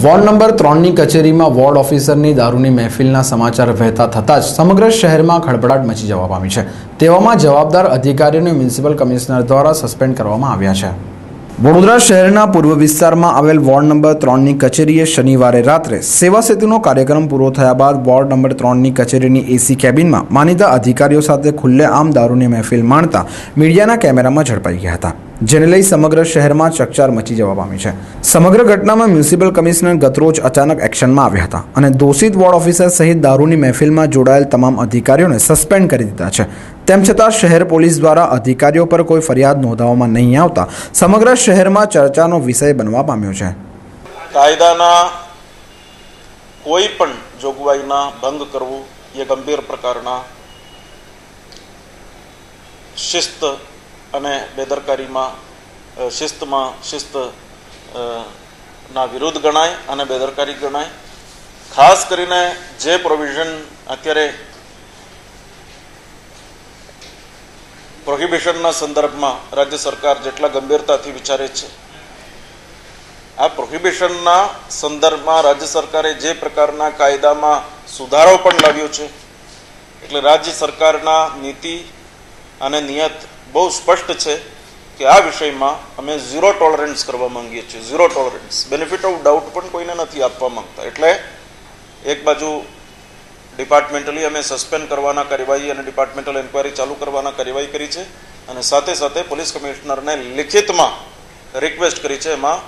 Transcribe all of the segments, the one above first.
Ward number ત્રણની કચેરીમાં ward ઓફિસરની દારૂની મહેફિલના સમાચાર વહેતા થતાં જ સમગ્ર શહેરમાં ખળભળાટ મચી જવા પામી છે. તેવામાં જવાબદાર અધિકારીઓને મ્યુનિસિપલ કમિશનર દ્વારા સસ્પેન્ડ કરવામાં આવ્યા છે. વડોદરા શહેરના પૂર્વ વિસ્તારમાં આવેલ વોર્ડ નંબર ત્રણની કચેરીએ શનિવારે રાત્રે સેવા સેતુનો કાર્યક્રમ પૂરો થયા બાદ વોર્ડ નંબર ત્રણની કચેરીની એસી કેબિનમાં માનીતા અધિકારીઓ સાથે ખુલ્લેઆમ દારૂની મહેફિલ માણતા મીડિયાના કેમેરામાં ઝડપાઈ ગયા હતા. જેને લઈ સમગ્ર શહેરમાં ચકચાર મચી જવા પામી છે. સમગ્ર ઘટનામાં મ્યુનિસિપલ કમિશનર ગતરોજ અચાનક એક્શનમાં આવ્યા હતા અને દોષિત વોર્ડ ઓફિસર સહિત દારૂની મહેફિલમાં જોડાયેલ તમામ અધિકારીઓને સસ્પેન્ડ કરી દીધા છે. તેમ છતાં શહેર પોલીસ દ્વારા અધિકારીઓ પર કોઈ ફરિયાદ નોંધાવવામાં નહીં આવતા સમગ્ર શહેરમાં ચર્ચાનો વિષય બનવા પામ્યો છે. કાયદાના કોઈ પણ જોગવાઈના ભંગ કરવું એ ગંભીર પ્રકારના શિસ્ત અને બેદરકારીમાં શિસ્તમાં, શિસ્ત ના વિરુદ્ધ ગણાય અને બેદરકારી ગણાય. ખાસ કરીને જે પ્રોવિઝન અત્યારે પ્રોહિબિશનના સંદર્ભમાં રાજ્ય સરકાર જેટલા ગંભીરતાથી વિચારે છે, આ પ્રોહિબિશનના સંદર્ભમાં રાજ્ય સરકારે જે પ્રકારના કાયદામાં સુધારો પણ લાવ્યો છે, એટલે રાજ્ય સરકારના નીતિ અને નિયત બહુ સ્પષ્ટ છે કે આ વિષયમાં અમે ઝીરો ટોલરન્સ કરવા માંગીએ છીએ, zero tolerance. Benefit of doubt પણ કોઈને નથી આપવા માંગતા. એટલે એક બાજુ ડિપાર્ટમેન્ટલી અમે સસ્પેન્ડ કરવાના કાર્યવાહી અને ડિપાર્ટમેન્ટલ એન્ક્વાયરી ચાલુ કરવાના કાર્યવાહી કરી છે અને સાથે સાથે પોલીસ કમિશનરને લિખિતમાં રિક્વેસ્ટ કરી છે એમાં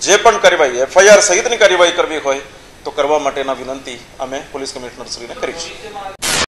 જે પણ કાર્યવાહી એફઆઈઆર સહિતની કાર્યવાહી કરવી હોય તો કરવા માટેના વિનંતી અમે પોલીસ કમિશનર શ્રીને કરી છે.